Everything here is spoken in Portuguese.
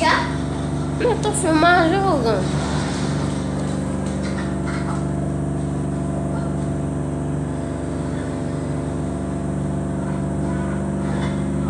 Já? Eu tô filmando jogando.